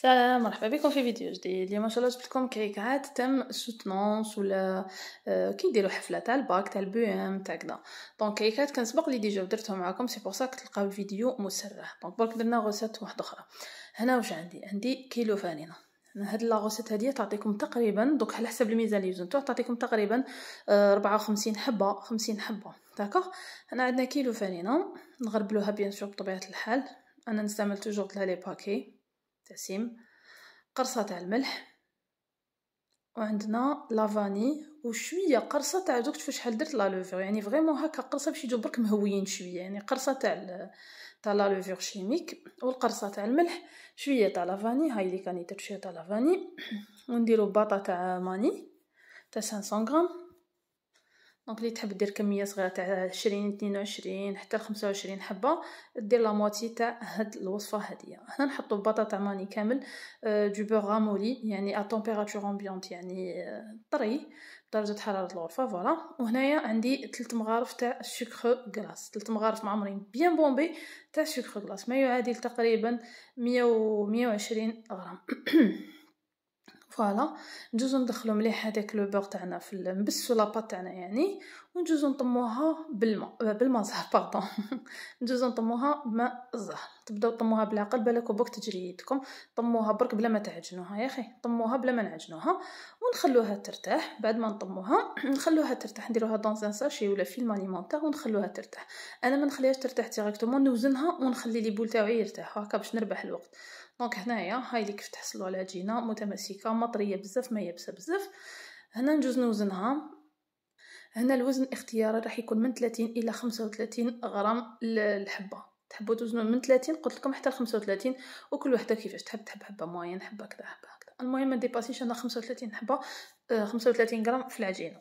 سلام مرحبا بكم في فيديو جديد اليوم ان شاء الله جبت لكم كيكات thème soutenance ولا كي يديروا حفله تاع الباك تاع ال BEM تاع كذا donc كيكات كان سبق لي déjà ودرتهم معكم c'est pour ça تلقاو الفيديو مسرع donc برك درنا recette واحدة أخرى هنا واش عندي عندي كيلو فارينة هاد la recette هادي تعطيكم تقريبا دوك على حسب الميزان اللي وزنتوه تعطيكم تقريبا آه، ربعة وخمسين حبه خمسين حبه d'accord هنا عندنا كيلو فارينة نغربلوها بيان سور بطبيعه الحال أنا نستعمل توجور لي باكي تسيم قرصة تاع الملح وعندنا لافاني وشوية قرصة تاع دوك تشوف شحال درت لا يعني فريمون هكا قرصة باش يجيو برك مهويين شوية. يعني قرصة تاع تاع لا لوفور شيميك والقرصة تاع الملح شوية تاع لافاني هاي اللي كاني درت شوية تاع لافاني ونديرو باطا تاع ماني تاع 500 غرام. donc اللي تحب دير كميه صغيره تاع عشرين اثنين وعشرين حتى لخمسة وعشرين حبة دير la moitié تاع هاد الوصفة هادية. هنا نحطو بطاطا ماني كامل du beurre ramolli يعني à température ambiante يعني آه، طري درجه حرارة الغرفة voilà. وهنايا عندي ثلاث مغارف تاع سكر glace ثلاث مغارف معمرين bien bombés تاع سكر glace ما يعادل تقريبا مية و مية وعشرين غرام. voilà. نجوزو ندخلو مليح هذاك le beurre تاعنا في نبسو la pâte تاعنا يعني. ونجوزو نطموها بالماء بالماء زهر pardon نجوزو نطموها بماء الزهر تبداو طموها بالعقل بالك وبوك تجري يدكم طموها برك بلا ما تعجنوها يا أخي طموها بلا ما نعجنوها ونخلوها ترتاح بعد ما نطموها نخلوها ترتاح نديروها dans un sachet ولا film alimentaire ونخلوها ترتاح أنا ما نخليهاش ترتاح directement نوزنها ونخلي les boules تاعي يرتاح هكا باش نربح الوقت donc هنايا هاي اللي كيف تحصلوا على عجينه متماسكه مطريه بزاف ما يابسه بزاف هنا نجوز نوزنها هنا الوزن اختياري راح يكون من 30 إلى 35 غرام الحبه تحبوا توزنوا من 30 قلت لكم حتى ل 35 وكل وحدة كيفاش؟ تحب تحب حبة moyenne حبة كذا حبة هكذا المهم ما ديباسيش أنا 35 حبة 35 آه، غرام في العجينة.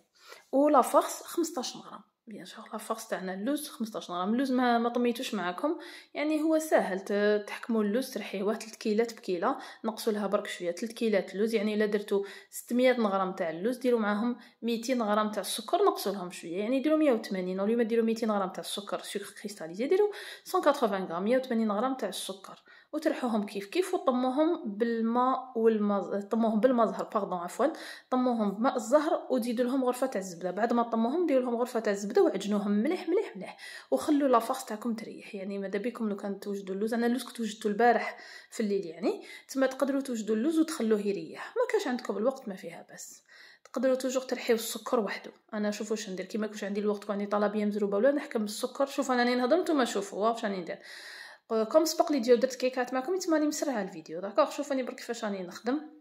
ولا farce 15 غرام. bien sûr la farce تاعنا اللوز 15 غرام اللوز ما, ما طميتوش معاكم. يعني هو ساهل تحكموا اللوز ترحيوه 3 كيلات بكيله نقصوا لها برك شوية 3 كيلات اللوز. يعني إلا درتو 600 غرام تاع اللوز ديروا معاهم 200 غرام تاع السكر. نقصوا لهم شوية يعني ديروا 180 واليوم ديروا 200 غرام تاع السكر سكر كريستاليزي ديروا 180 غرام 180 غرام تاع السكر. وترحوهم كيف كيف وطموهم بالماء والماء طموهم بالماء زهر باردون عفوا. طموهم بماء الزهر وزيدوا لهم غرفة تاع الزبده بعد ما طموهم ديروا لهم غرفة تاع الزبده وعجنوهم مليح مليح مليح. وخلوا la farce تاعكم تريح. يعني ماذا بكم لو كان توجدوا اللوز أنا اللوز كنت وجدته البارح في الليل يعني. تما تقدروا توجدوا اللوز وتخلوه يريح. ما كاش عندكم الوقت ما فيها بس. تقدروا toujours ترحيو السكر وحده. أنا شوفوا واش ندير. كيما كنت عندي الوقت كوني طلبيه مزروبة ولا نحكم السكر شوف أنا نهضر نتوما شوفوا. واش راني ندير comme سبق لي درت كيكات معكم يتماني مسرعه الفيديو. d'accord شوفوني برك كيفاش راني نخدم.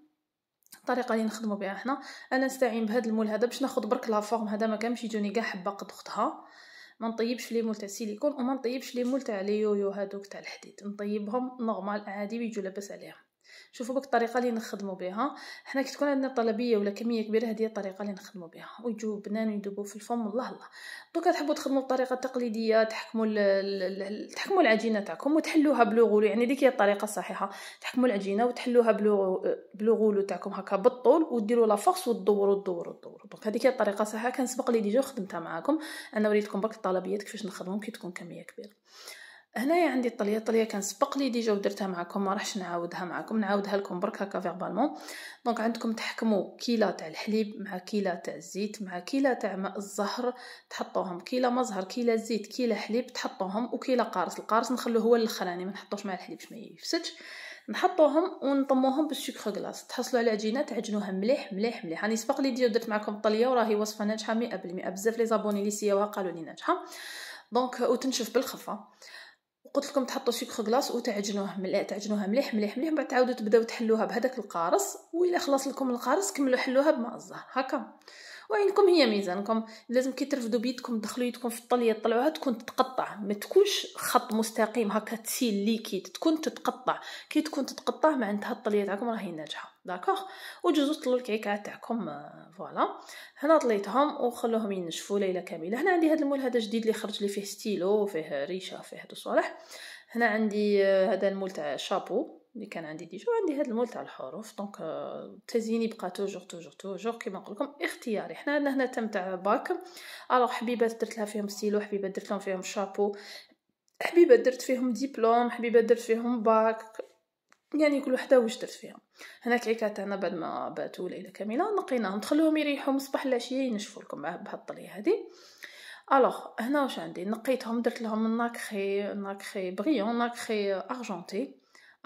الطريقة اللي نخدموا بها حنا. أنا نستعين بهذا ال moule هذا باش ناخذ برك la forme. هذا ما كانش يجوني كاع حبة قد أختها. ما نطيبش les moules تاع السيليكون وما نطيبش les moules تاع لي يويو هذوك تاع الحديد. نطيبهم normal عادي ويجوا لاباس عليهم. شوفوا برك الطريقة اللي نخدموا بها. حنا كي تكون عندنا طلبية ولا كمية كبيرة هذه الطريقة اللي نخدموا بها. ويجوا بنان ويدوبوا في الفم الله الله دوكا تحبوا تخدموا بطريقة تقليدية تحكموا تحكموا العجينة تاعكم وتحلوها بلوغولو يعني ديك هي الطريقة الصحيحة. تحكموا العجينة وتحلوها بلوغولو تاعكم هكا بالطول وديروا la farce وتدوروا تدوروا تدوروا. donc هذيك هي الطريقة الصحيحة. كان سبق لي déjà خدمتها معاكم. أنا وريتكم برك الطلبيات كيفاش نخدمهم كي تكون كمية كبيرة. هنايا عندي الطلية. الطلية كان سبق لي déjà ودرتها معكم ما راحش نعاودها معكم. نعاودها لكم برك هكا verbalement donc عندكم تحكموا كيلة تاع الحليب مع كيلة تاع الزيت مع كيلة تاع ماء الزهر تحطوهم. كيلة مزهر كيلة زيت كيلة حليب تحطوهم وكيلة قارص. القارص نخلوه هو الأخراني ما نحطوش مع الحليب باش ما يفسدش. نحطوهم ونطموهم بالسكر glace تحصلوا على عجينة تعجنوها مليح مليح مليح. راني سبق لي déjà درت معكم الطلية وراهي وصفة ناجحة 100% بزاف لي زابوني لي سياوها قالوا لي ناجحة. donc وتنشف بالخفة. قلت لكم تحطوا سكر glace وتعجنوه مليح تعجنوها مليح مليح مليح بعد تعاودوا تبداو تحلوها بهذاك القارص وإلا خلص لكم القارص كملوا حلوها بماء الزهر هكا. وعينكم هي ميزانكم لازم كي ترفدوا بيدكم تدخلوا يدكم في الطلية تطلعوها تكون تتقطع. ما تكونش خط مستقيم هكا تسيل liquide تكون تتقطع. كي تكون تتقطع معناتها الطلية تاعكم راهي ناجحة. d'accord وجوزو طلوا الكعكات تاعكم آه، voilà. هنا طليتهم وخلوهم ينشفوا ليلة كاملة. هنا عندي هذا ال moule هذا جديد اللي خرج لي فيه ستيلو فيه ريشة فيه هادو الصوالح. هنا عندي آه، هذا ال moule تاع شابو. اللي كان عندي déjà عندي هذا ال moule تاع الحروف. donc التزيين يبقى toujours toujours toujours كيما نقول لكم اختياري. حنا عندنا هنا تم تاع bac. Alors حبيبات درت لها فيهم ستيلو حبيبات درت لهم فيهم شابو حبيبات درت فيهم ديبلوم حبيبات درت فيهم باك. يعني كل وحدة واش درت فيها هنا الكعكات تاعنا بعد ما باتوا ليله كاملة نقيناهم تخلوهم يريحوا من الصباح العشيه ينشفوا لكم بهاد الطريقة هذه alors هنا واش عندي؟ نقيتهم درت لهم nacré nacré brillant nacré argenté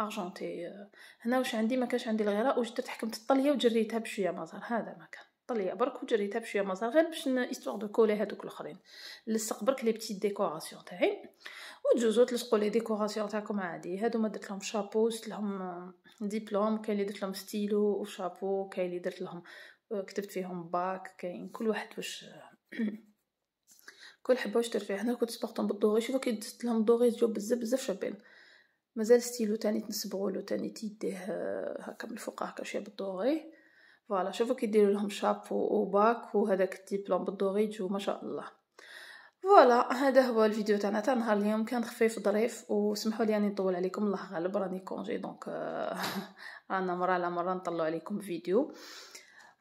argenté هنا واش عندي؟ ما كانش عندي الغراء واش درت حكمت الطلية وجريتها بشوية مازال هذا ما كان. طليه برك وجريتها بشوية مازال غير باش histoire de coller هذوك الأخرين. لصق برك les petites décorations تاعي وتجوزو تلصقوا les décorations تاعكم عادي. هادو ما درت لهم شابو درت لهم ديبلوم كاين اللي درت لهم stylo و chapeau كاين اللي درت لهم كتبت فيهم باك كاين كل واحد واش كل حبة واش درت فيها. هنا كنت سبقتهم بال doré شوفوا كي دزت لهم doré يجو بزاف بزاف شابين. مازال ستيلو تاني تنصبغولو تاني تيديه هكا من الفوق هكا شوية بال doré voilà شوفوا كي ديروا لهم chapeau و bac وهذاك ال diplôme بال doré يجو ما شاء الله. voilà هذا هو الفيديو تاعنا تاع نهار اليوم. كان خفيف ظريف وسمحوا لي أني نطول عليكم الله غالب. راني congé donc رانا مرة على مرة نطلع عليكم فيديو.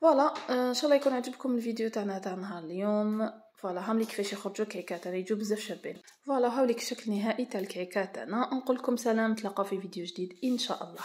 voilà إن شاء الله يكون عجبكم الفيديو تاعنا تاع نهار اليوم. voilà هاوليك كيفاش يخرجوا الكعكات أنا يجوا بزاف شابين. voilà هاوليك الشكل النهائي تاع الكعكات تاعنا نقول لكم سلام نتلاقاو في فيديو جديد إن شاء الله.